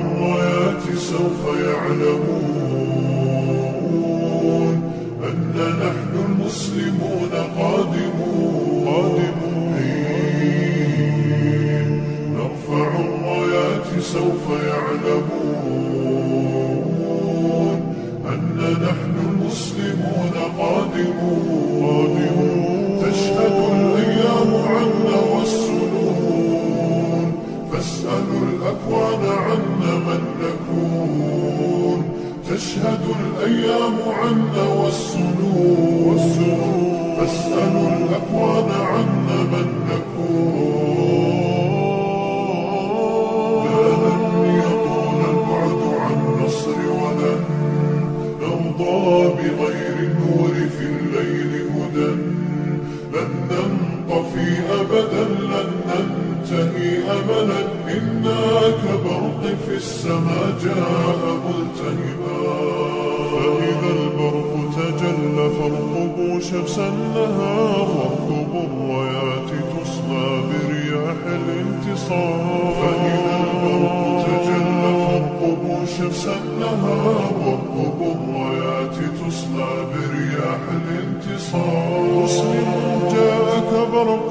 الرايات سوف يعلمون أن نحن المسلمون قادمون قادمون. نرفع الرايات سوف يعلمون أن نحن المسلمون قادمون. فاسألوا الأكوان عنا من نكون. تشهد الأيام عنا والسنون فاسألوا الأكوان عنا من نكون. لن يطول البعد عن نصر ولن بغير النور في الليل هدى لن ننطفي أبدا لن ننتهي أملا إنا كبرق في السماء جاء ملتهبا فإذا البرق تجلى فارقبوا شمس النهار واركبوا الرايات تصلى برياح الانتصار. فإذا البرق تجلى فارقبوا شمس النهار واركبوا الرايات تصلى برياح الانتصار. مسلم جاء كبرق